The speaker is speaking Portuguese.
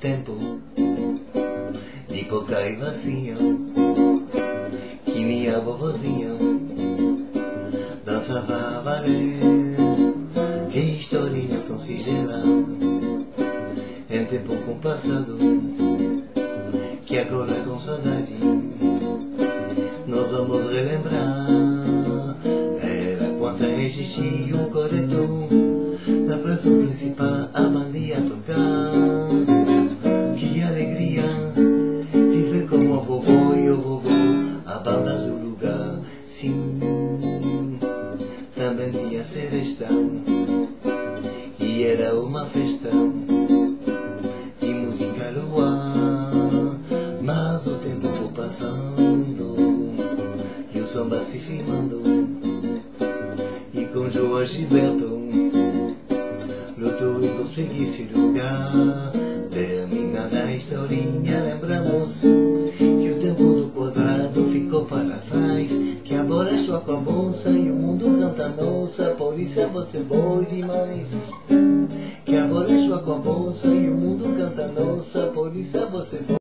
tempo de pouca e vazia que minha vovozinha dançava a valer. Que historinha tão sigela em tempo compassado que agora com saudade nós vamos relembrar. Era quando existia um corretor na praça principal a bandia tocar. Alegria viver como a vovó e o a banda do lugar. Sim, também tinha serestão e era uma festa de música no. Mas o tempo foi passando e o samba se firmando. E com João Gilberto lutou e conseguiu esse lugar. A historinha, lembramos que o tempo do quadrado ficou para trás. Que agora é sua com a bolsa e o mundo canta nossa, por isso é você bom demais. Que agora é sua com a bolsa e o mundo canta nossa, por isso é você.